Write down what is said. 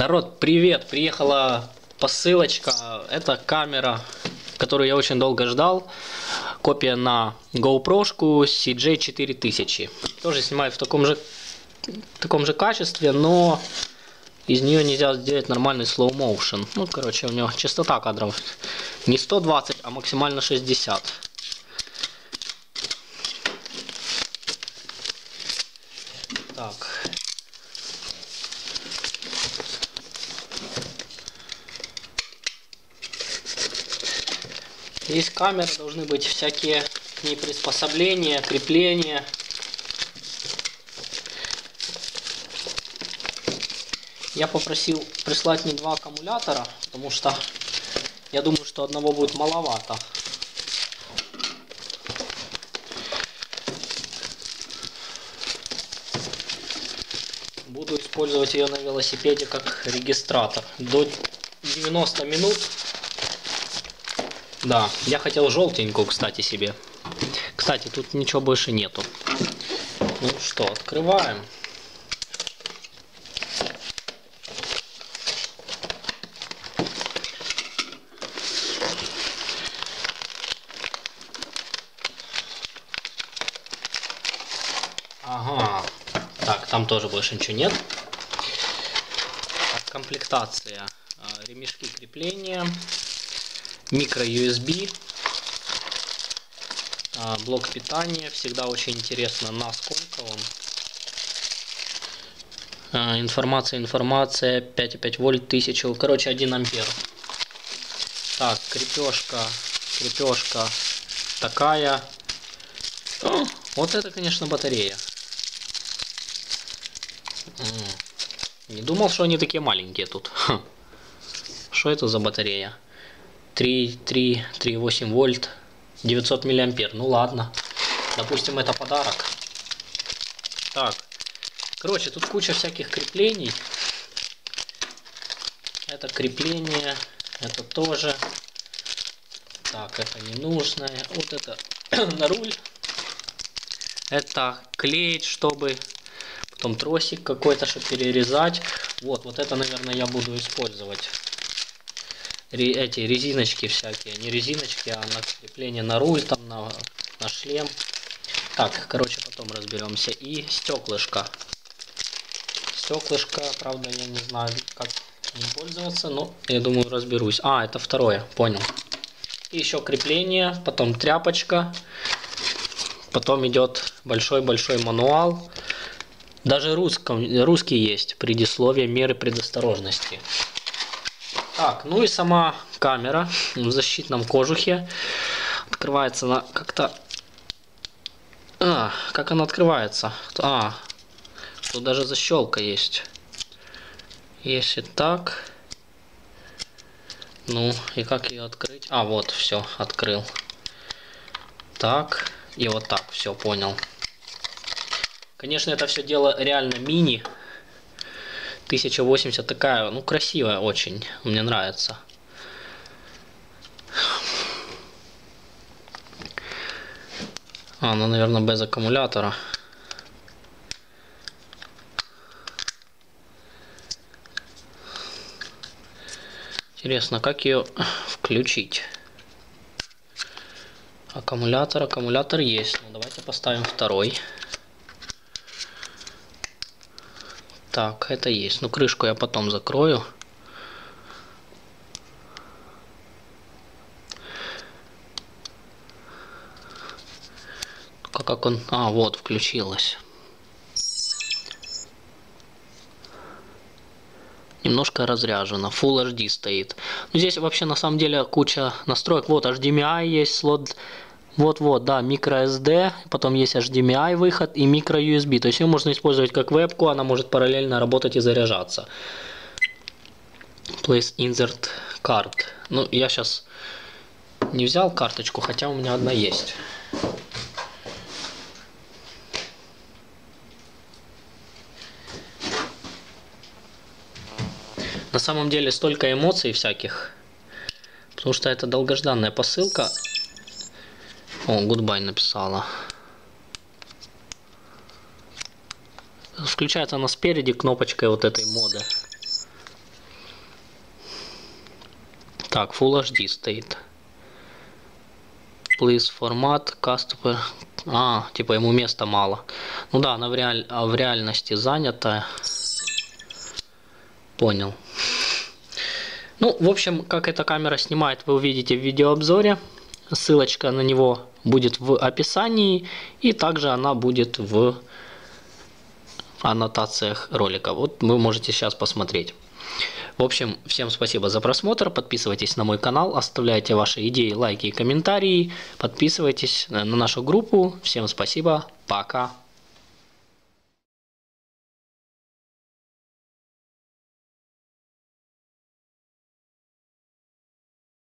Народ, привет! Приехала посылочка. Это камера, которую я очень долго ждал. Копия на GoPro CJ4000. Тоже снимаю в таком же, в таком же качестве, но из нее нельзя сделать нормальный slow motion. Ну, короче, у него частота кадров не 120, а максимально 60. Так, Есть камера, должны быть всякие к ней приспособления, крепления. Я попросил прислать мне два аккумулятора, потому что я думаю, что одного будет маловато. Буду использовать ее на велосипеде как регистратор. До 90 минут да, я хотел желтенькую, кстати, себе. Кстати, тут ничего больше нету. Ну что, открываем. Ага. Так, там тоже больше ничего нет. Так, комплектация. А, ремешки крепления микро USB, а, блок питания, всегда очень интересно, насколько он. А, информация, информация, 5,5 вольт, 1000, короче 1 ампер. Так, крепежка, крепежка такая. О, вот это, конечно, батарея. Не думал, что они такие маленькие тут. Что это за батарея? 3, 3, 3,8 вольт, 900 миллиампер. Ну ладно, допустим, это подарок. Так, короче, тут куча всяких креплений. Это крепление, это тоже. Так, это ненужное. Вот это на руль. Это клеить, чтобы... Потом тросик какой-то, чтобы перерезать. Вот, вот это, наверное, я буду использовать эти резиночки всякие, не резиночки, а на крепление на руль, там на, на шлем. Так, короче, потом разберемся. И стеклышко. Стеклышко, правда, я не знаю, как им пользоваться, но я думаю, разберусь. А, это второе, понял. И еще крепление, потом тряпочка, потом идет большой-большой мануал. Даже русском, русский есть, предисловие меры предосторожности. Так, ну и сама камера в защитном кожухе. Открывается она как-то... А, как она открывается? А, тут даже защелка есть. Если так... Ну, и как ее открыть? А, вот, все, открыл. Так, и вот так, все, понял. Конечно, это все дело реально мини. 1080 такая, ну, красивая очень. Мне нравится. А, ну, наверное, без аккумулятора. Интересно, как ее включить? Аккумулятор, аккумулятор есть. Ну, давайте поставим второй. Так, это есть. Ну, крышку я потом закрою. Как он... А, вот, включилось. Немножко разряжено. Full HD стоит. Ну, здесь вообще на самом деле куча настроек. Вот HDMI есть, слот вот-вот, да, microSD, потом есть HDMI выход и microUSB. То есть ее можно использовать как вебку, она может параллельно работать и заряжаться. Place insert card. Ну, я сейчас не взял карточку, хотя у меня одна есть. На самом деле столько эмоций всяких, потому что это долгожданная посылка. О, гудбай написала. Включается она спереди кнопочкой вот этой моды. Так, Full HD стоит. Please формат, customer. А, типа ему места мало. Ну да, она в, реаль... а в реальности занята. Понял. Ну, в общем, как эта камера снимает, вы увидите в видеообзоре. Ссылочка на него будет в описании. И также она будет в аннотациях ролика. Вот вы можете сейчас посмотреть. В общем, всем спасибо за просмотр. Подписывайтесь на мой канал, оставляйте ваши идеи, лайки и комментарии. Подписывайтесь на нашу группу. Всем спасибо. Пока.